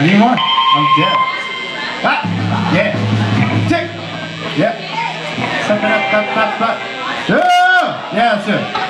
Any more? I'm dead. Ah, yeah. Tick. Yeah. Yeah, yeah, that's it.